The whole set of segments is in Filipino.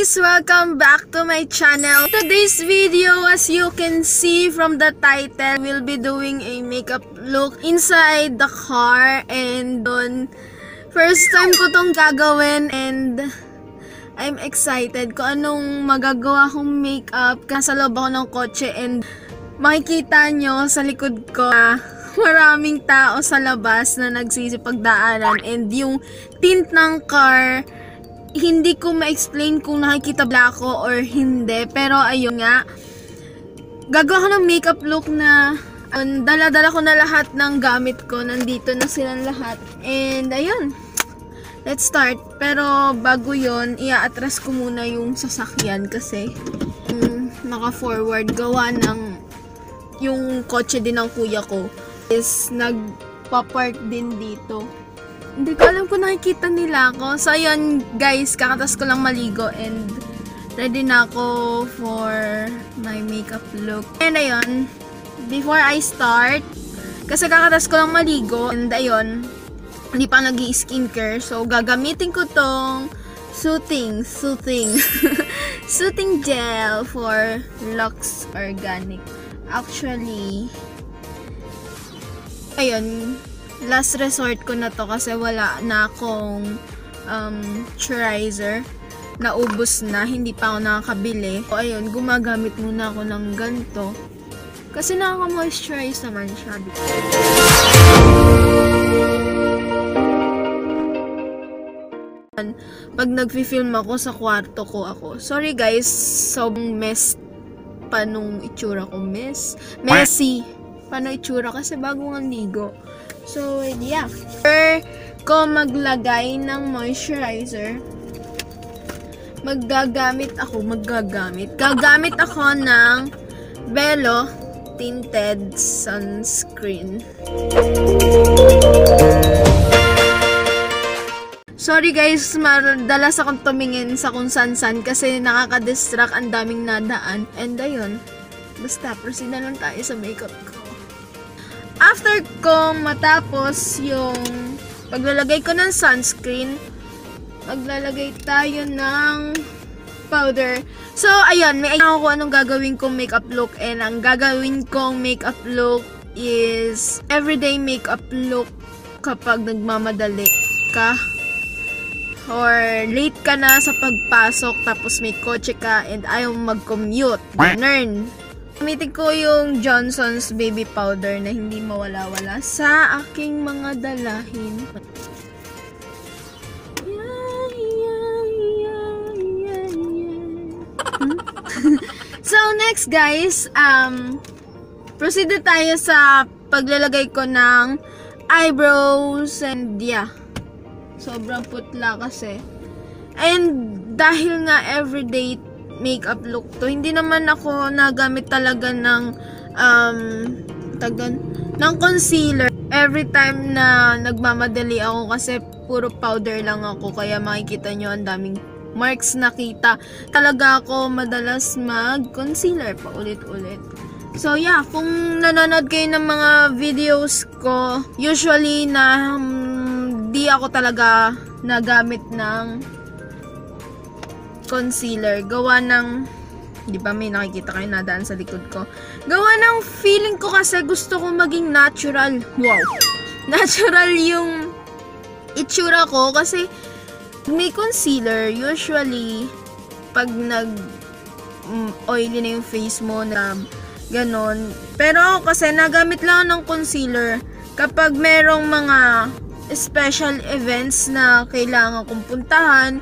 Guys! Welcome back to my channel. Today's video, as you can see from the title, we'll be doing a makeup look inside the car and doon, first time ko tong gagawin and I'm excited kung anong magagawa kong makeup kasi loob ako ng kotse and makikita nyo sa likod ko na maraming tao sa labas na nagsisipagdaanan and yung tint ng car hindi ko ma-explain kung nakikita ba ako or hindi. Pero ayun nga, gagawa ko ng makeup look na um, dala-dala ko na lahat ng gamit ko. Nandito na silang lahat. And ayun, let's start. Pero bago yon ia-atras ko muna yung sasakyan kasi um, naka-forward gawa ng yung kotse din ng kuya ko is nagpa-park din dito. Hindi ko alam kung nakikita nila ako. So, ayun guys, kakatas ko lang maligo and ready na ako for my makeup look. And ayun, before I start, kasi kakatas ko lang maligo and ayun, hindi pa nag skincare So, gagamitin ko tong soothing, soothing, soothing gel for Lux Organic. Actually, ayun, last resort ko na to kasi wala na akong um, moisturizer. Naubos na, hindi pa ako nakakabili. So, ayun, gumagamit muna ako ng ganito. Kasi nakaka-moisturize naman siya. Pag nag-film ako sa kwarto ko ako. Sorry guys, sobrang mess pa nung itsura ko. Mess. Messy. Paano itsura kasi bago nga ligo. So, yeah. After ko maglagay ng moisturizer, maggagamit ako, maggagamit. Gagamit ako ng Bello Tinted Sunscreen. Sorry guys, madalas akong tumingin sa kung san-san kasi nakaka-distract ang daming nadaan. And ayun, basta proceed na lang tayo sa makeup ko after kong matapos yung paglalagay ko ng sunscreen, maglalagay tayo ng powder. So, ayun, may idea ako anong gagawin kong makeup look and ang gagawin kong makeup look is everyday makeup look kapag nagmamadali ka or late ka na sa pagpasok tapos may kotse ka and ayaw mag-commute. Ganun. Gamitin ko yung Johnson's Baby Powder na hindi mawala-wala sa aking mga dalahin. so, next guys, um, proceed tayo sa paglalagay ko ng eyebrows and yeah, sobrang putla kasi. And dahil nga everyday makeup look to. Hindi naman ako nagamit talaga ng um, tagan, ng concealer. Every time na nagmamadali ako kasi puro powder lang ako kaya makikita nyo ang daming marks nakita. Talaga ako madalas mag-concealer pa ulit-ulit. So yeah, kung nanonood kayo ng mga videos ko, usually na um, di ako talaga nagamit ng concealer. Gawa ng, di ba may nakikita kayo nadaan sa likod ko. Gawa ng feeling ko kasi gusto ko maging natural. Wow! Natural yung itsura ko kasi may concealer, usually, pag nag um, oily na yung face mo na ganon. Pero kasi nagamit lang ng concealer kapag merong mga special events na kailangan kong puntahan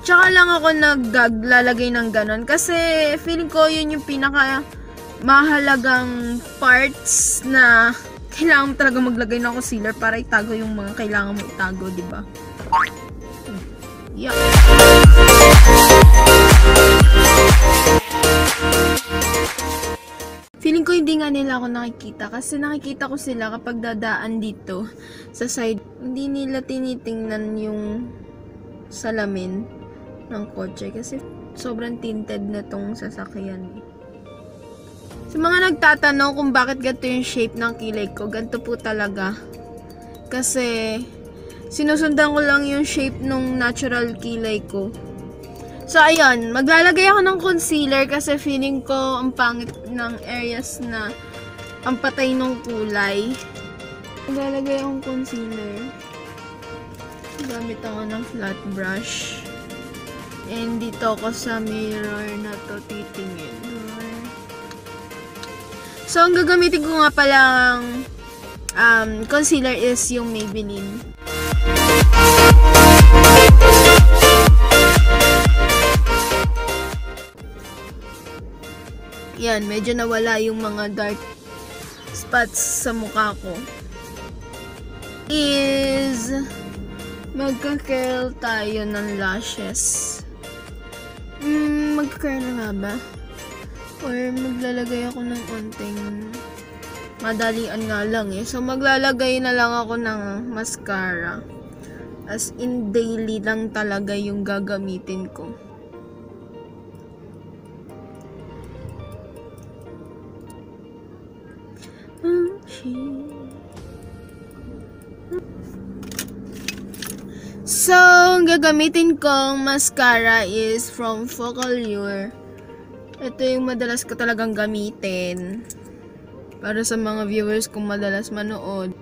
Tsaka lang ako naglalagay ng ganon. Kasi feeling ko yun yung pinaka mahalagang parts na kailangan talaga maglagay ng concealer para itago yung mga kailangan mo itago, di ba? Yeah. Feeling ko hindi nga nila ako nakikita kasi nakikita ko sila kapag dadaan dito sa side. Hindi nila tinitingnan yung salamin ng kotse kasi sobrang tinted na tong sasakyan eh. Sa mga nagtatanong kung bakit ganito yung shape ng kilay ko, ganito po talaga. Kasi sinusundan ko lang yung shape ng natural kilay ko. So, ayun. Maglalagay ako ng concealer kasi feeling ko ang pangit ng areas na ang patay ng kulay. Maglalagay akong concealer. Gamit ako ng flat brush. And dito ako sa mirror na to titingin. So, ang gagamitin ko nga palang um, concealer is yung Maybelline. Yan, medyo nawala yung mga dark spots sa mukha ko. Is magka-curl tayo ng lashes. Na nga ba? Or maglalagay ako ng onting madalian nga lang eh. So maglalagay na lang ako ng mascara. As in daily lang talaga yung gagamitin ko. Ang gagamitin kong mascara is from Focallure. Ito yung madalas ko talagang gamitin. Para sa mga viewers kung madalas manood.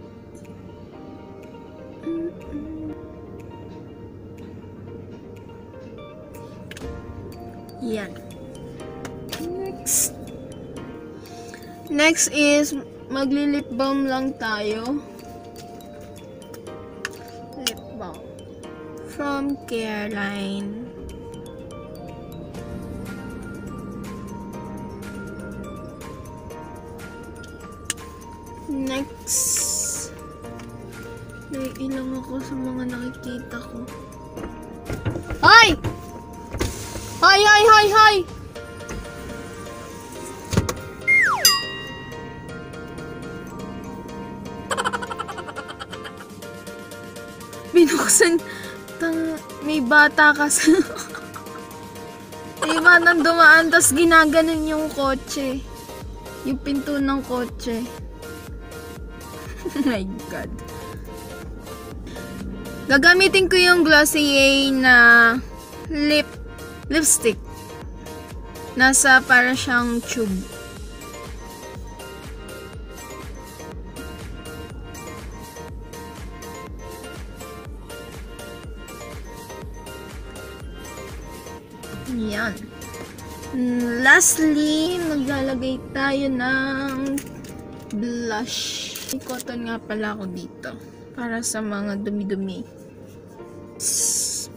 Yan. Next. Next is magli-lip balm lang tayo. From Careline. Next. May ilang ako sa mga nakikita ko. Hoy! Hoy, hoy, hoy, hoy! Binuksan. May bata kasi. may batang dumaan, tapos ginaganon yung kotse. Yung pinto ng kotse. my God. Gagamitin ko yung Glossier na lip lipstick. Nasa para siyang tube. Yan. Lastly, maglalagay tayo ng blush. May cotton nga pala ako dito. Para sa mga dumi-dumi.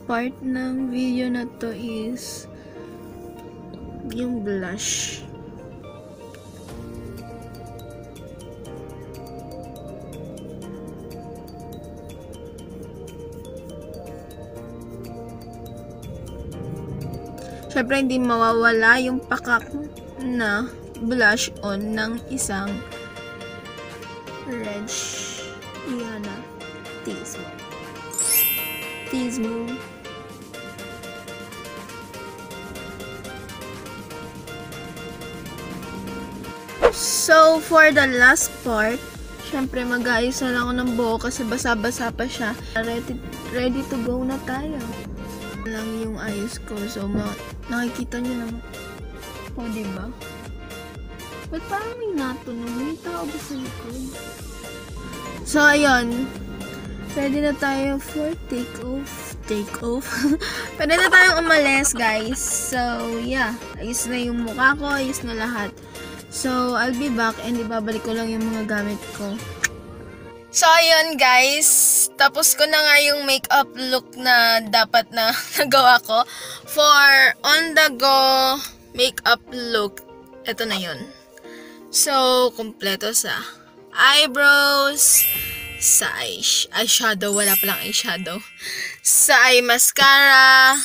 Part ng video na to is yung blush. Siyempre, hindi mawawala yung pakak na blush on ng isang red Iana Tismo. Tismo. So, for the last part, syempre mag-aayos na lang ako ng buhok kasi basa-basa pa siya. Ready, ready to go na tayo. Lang yung ayos ko. So, ma- nakikita niyo naman. O, oh, diba? Ba't parang may natunog? May tao ba sa likod? So, ayun. Pwede na tayo for take off. Take off. Pwede na tayong umalis, guys. So, yeah. Ayos na yung mukha ko. Ayos na lahat. So, I'll be back and ibabalik ko lang yung mga gamit ko. So, ayun guys. Tapos ko na nga yung makeup look na dapat na nagawa ko. For on-the-go makeup look, ito na yun. So, kumpleto sa eyebrows, sa eye eyeshadow, wala palang eyeshadow, sa eye mascara,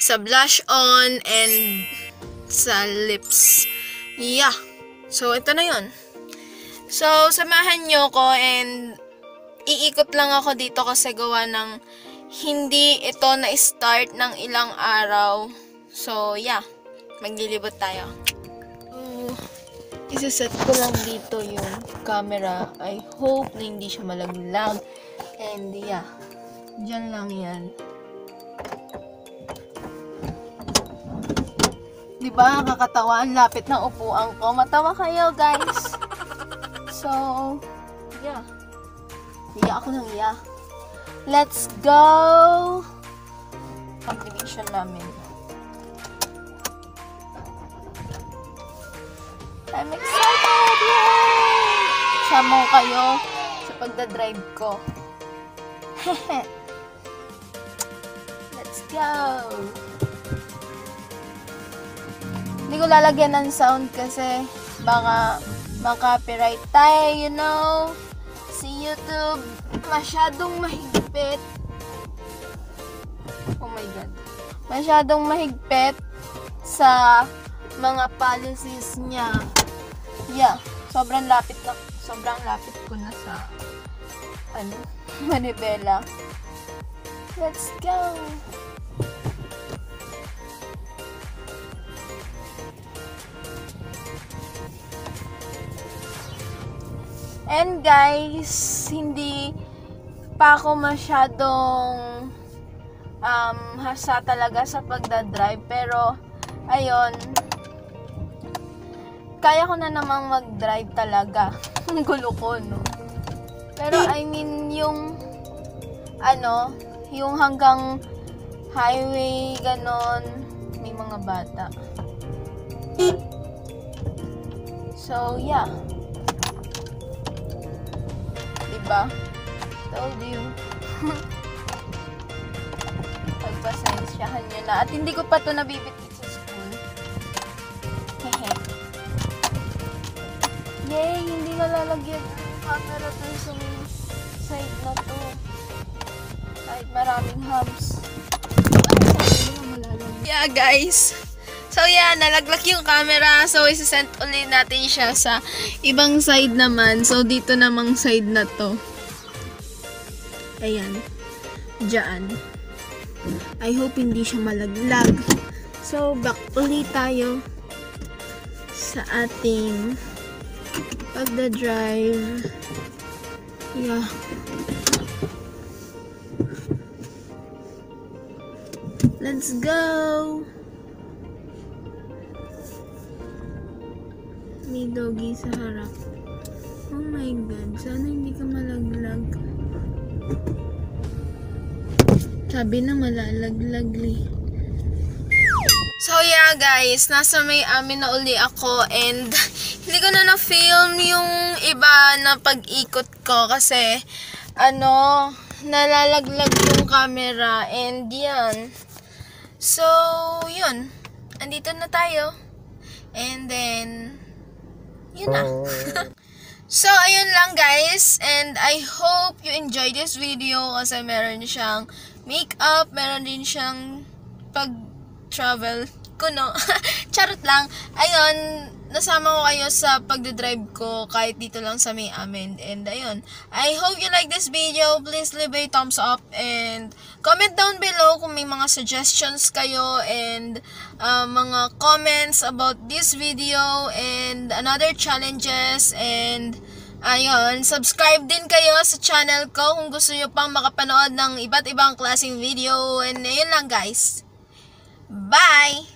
sa blush on, and sa lips. Yeah. So, ito na yun. So, samahan nyo ko and iikot lang ako dito kasi gawa ng hindi ito na-start ng ilang araw. So, yeah. Maglilibot tayo. So, isa-set ko lang dito yung camera. I hope na hindi siya malaglag. And, yeah. Diyan lang yan. Di ba? Nakakatawa. Ang lapit ng upuan ko. Matawa kayo, guys. So, yeah. Iya ako ng iya. Let's go! Contribution namin. I'm excited! Yay! Sama ko kayo sa pagdadrive ko. Let's go! Hindi ko lalagyan ng sound kasi baka makapiright tayo, you know? Si YouTube, masyadong mahigpit. Oh my God. Masyadong mahigpit sa mga policies niya. Yeah, sobrang lapit na, sobrang lapit ko na sa, ano, manibela. Let's go! And guys, hindi pa ako masyadong um, hasa talaga sa pagdadrive. Pero, ayun, kaya ko na namang mag-drive talaga. Ang gulo ko, no? Pero, I mean, yung, ano, yung hanggang highway, ganon, may mga bata. So, yeah. Diba? Told you. Pagpasensyahan nyo na. At hindi ko pa to nabibitbit sa school. Yay! Hindi na lalagyan yung camera dun sa side na to. Kahit maraming hubs. Yeah, guys. So, yeah, nalaglag yung camera. So, isasend ulit natin siya sa ibang side naman. So, dito namang side na to. Ayan. Diyan. I hope hindi siya malaglag. So, back ulit tayo sa ating pagda-drive. Yeah. Let's go! May doggy sa harap. Oh my god, sana hindi ka malaglag. Sabi na malalaglag li. So yeah guys, nasa may amin na uli ako and hindi ko na na-film yung iba na pag-ikot ko kasi ano, nalalaglag yung camera and yan. So, yun. Andito na tayo. And then, yun na. so, ayun lang guys. And I hope you enjoyed this video kasi meron siyang makeup, meron din siyang pag-travel kuno. Charot lang. Ayun, nasama ko kayo sa pagdadrive ko kahit dito lang sa may amin. And ayun, I hope you like this video. Please leave a thumbs up and comment down below kung may mga suggestions kayo and uh, mga comments about this video and another challenges and Ayun, subscribe din kayo sa channel ko kung gusto nyo pang makapanood ng iba't ibang klaseng video. And ayun lang guys. Bye!